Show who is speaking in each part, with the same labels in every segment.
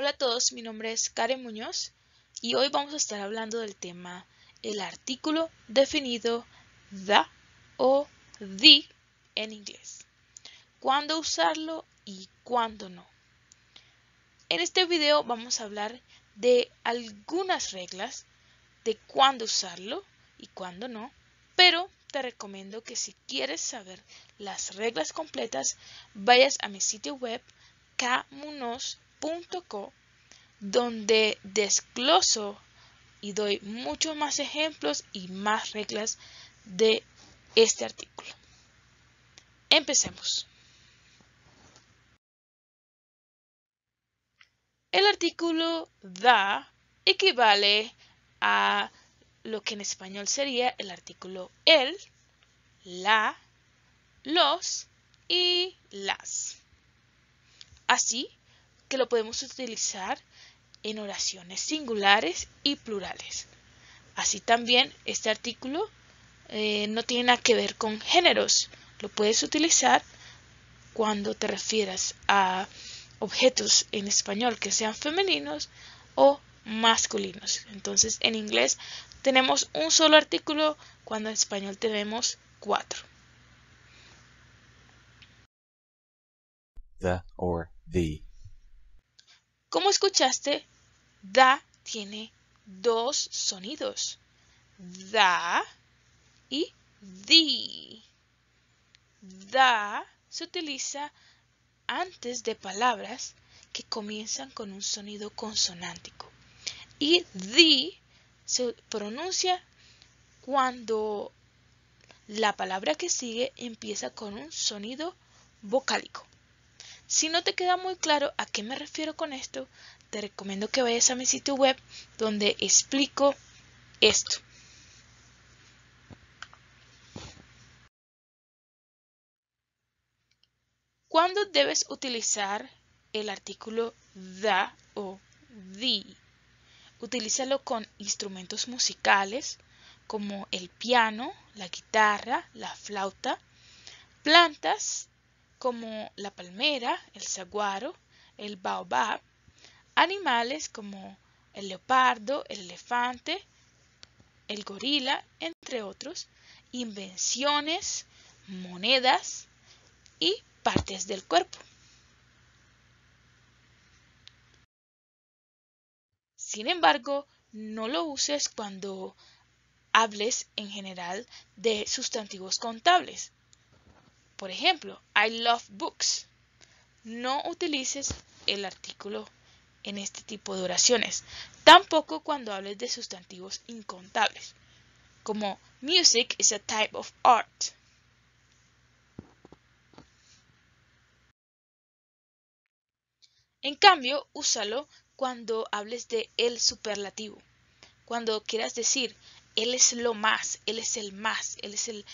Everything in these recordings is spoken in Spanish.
Speaker 1: Hola a todos, mi nombre es Karen Muñoz y hoy vamos a estar hablando del tema el artículo definido the o the en inglés. Cuándo usarlo y cuándo no. En este video vamos a hablar de algunas reglas de cuándo usarlo y cuándo no, pero te recomiendo que si quieres saber las reglas completas, vayas a mi sitio web donde desgloso y doy muchos más ejemplos y más reglas de este artículo. Empecemos. El artículo da equivale a lo que en español sería el artículo el, la, los y las. Así que lo podemos utilizar en oraciones singulares y plurales. Así también este artículo eh, no tiene nada que ver con géneros. Lo puedes utilizar cuando te refieras a objetos en español que sean femeninos o masculinos. Entonces en inglés tenemos un solo artículo cuando en español tenemos cuatro.
Speaker 2: The or the.
Speaker 1: Como escuchaste, da tiene dos sonidos. Da y the. Da se utiliza antes de palabras que comienzan con un sonido consonántico. Y the se pronuncia cuando la palabra que sigue empieza con un sonido vocálico. Si no te queda muy claro a qué me refiero con esto, te recomiendo que vayas a mi sitio web donde explico esto. ¿Cuándo debes utilizar el artículo the o the? Utilízalo con instrumentos musicales como el piano, la guitarra, la flauta, plantas como la palmera, el saguaro, el baobab, animales como el leopardo, el elefante, el gorila, entre otros, invenciones, monedas y partes del cuerpo. Sin embargo, no lo uses cuando hables en general de sustantivos contables. Por ejemplo, I love books. No utilices el artículo en este tipo de oraciones. Tampoco cuando hables de sustantivos incontables, como music is a type of art. En cambio, úsalo cuando hables de el superlativo. Cuando quieras decir, él es lo más, él es el más, él es el,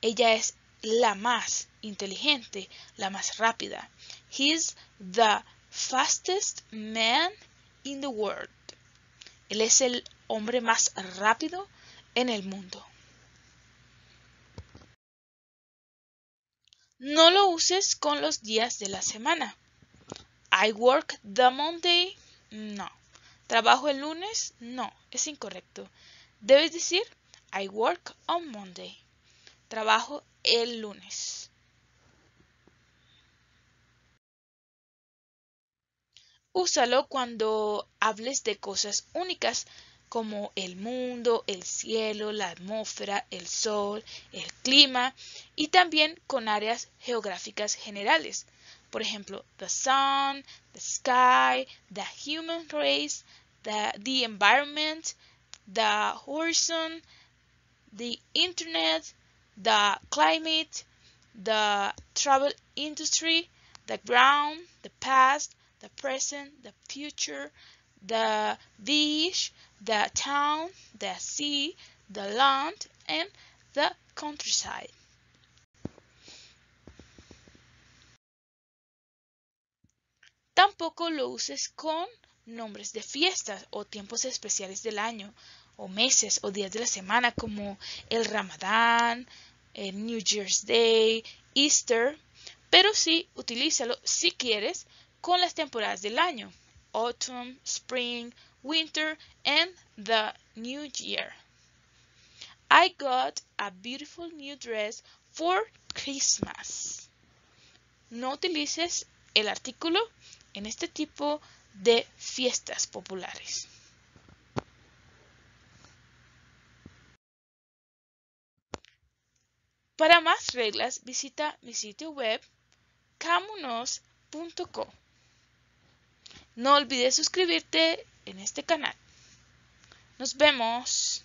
Speaker 1: ella es la más inteligente, la más rápida. He's the fastest man in the world. Él es el hombre más rápido en el mundo. No lo uses con los días de la semana. I work the Monday. No. ¿Trabajo el lunes? No, es incorrecto. Debes decir I work on Monday. Trabajo el lunes. Úsalo cuando hables de cosas únicas como el mundo, el cielo, la atmósfera, el sol, el clima y también con áreas geográficas generales. Por ejemplo, the sun, the sky, the human race, the, the environment, the horizon, the internet, the climate, the travel industry, the ground, the past, the present, the future, the beach, the town, the sea, the land, and the countryside. Tampoco lo uses con nombres de fiestas o tiempos especiales del año, o meses o días de la semana como el Ramadán, New Year's Day, Easter, pero sí utilízalo si quieres con las temporadas del año. autumn, spring, winter, and the new year. I got a beautiful new dress for Christmas. No utilices el artículo en este tipo de fiestas populares. Para más reglas visita mi sitio web camunos.co. No olvides suscribirte en este canal. Nos vemos.